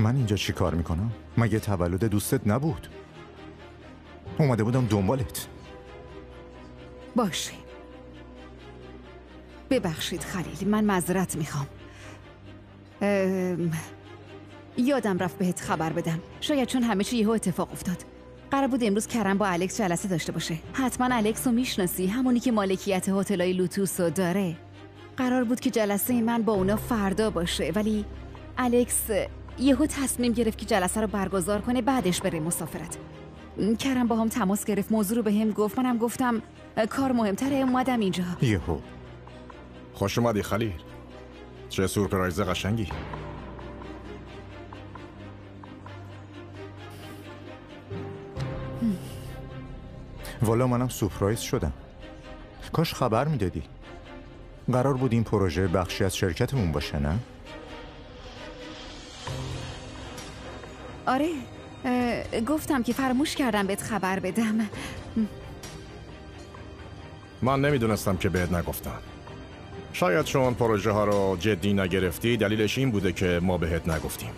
من اینجا چی کار می‌کنم؟ مگه تولد دوستت نبود؟ اومده بودم دنبالت. باشه. ببخشید خلیل من معذرت می‌خوام. ام، یادم رفت بهت خبر بدم. شاید چون همه چی یهو اتفاق افتاد. قرار بود امروز کرم با الکس جلسه داشته باشه. حتما الکس رو می‌شناسی همونی که مالکیت هتلای لوتوس رو داره. قرار بود که جلسه من با اونا فردا باشه ولی الکس یهو تصمیم گرفت که جلسه رو برگزار کنه بعدش بره مسافرت. کرم با هم تماس گرفت موضوع رو به هم گفت. منم گفتم کار مهمتره اومدم اینجا. یهو. خوش اومدی خلیل. چه سورپرایز قشنگی. والا منم سپرایز شدم. کاش خبر می‌دادی. قرار بود این پروژه بخشی از شرکتمون باشه نه؟ آره گفتم که فراموش کردم بهت خبر بدم. من نمی‌دونستم که بهت نگفتم. شاید چون پروژه ها رو جدی نگرفتی دلیلش این بوده که ما بهت نگفتیم.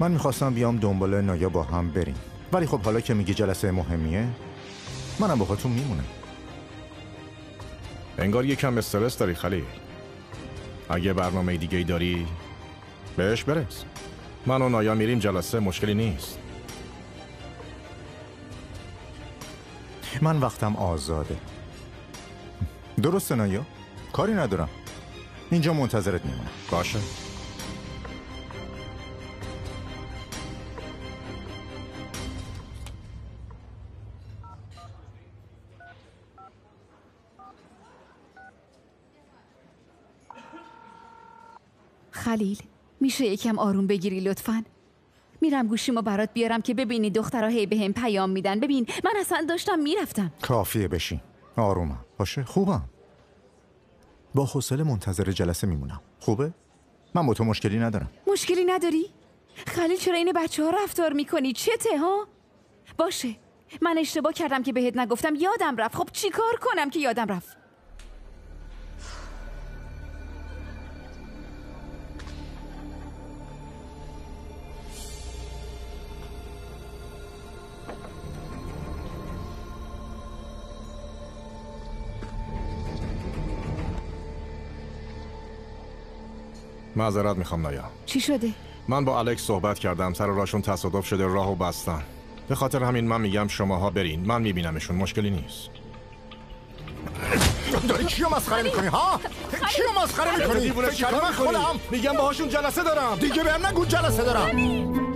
من می‌خواستم بیام دنبال نایا با هم بریم. ولی خب حالا که میگی جلسه مهمیه منم باهاتون میمونم. انگار یکم استرس داری خلیل. اگه برنامه دیگه ای داری بهش برس. من و نایا میریم جلسه مشکلی نیست. من وقتم آزاده. درسته نایا؟ کاری ندارم. اینجا منتظرت میمونم. باشه. خلیل میشه یکم آروم بگیری لطفا. میرم گوشیمو برات بیارم که ببینی دخترها هی بهم پیام میدن. ببین من اصلا داشتم می‌رفتم. کافیه بشین. آرومم. باشه؟ خوبم. با حوصله منتظر جلسه میمونم. خوبه؟ من با تو مشکلی ندارم. مشکلی نداری؟ خلیل چرا این بچه ها رفتار می‌کنی؟ چته ها؟ باشه. من اشتباه کردم که بهت نگفتم. یادم رفت. خب چیکار کنم که یادم رفت؟ معذرت می‌خوام نایا. چی شده؟ من با الکس صحبت کردم. سر راشون تصادف شده راهو بستن. به خاطر همین من میگم شماها برین. من میبینمشون مشکلی نیست. داری کیو مسخره می‌کنی ها؟ کیو مسخره می‌کنی؟ فکر من خودم. میگم باهاشون جلسه دارم. دیگه بهم نگو جلسه دارم.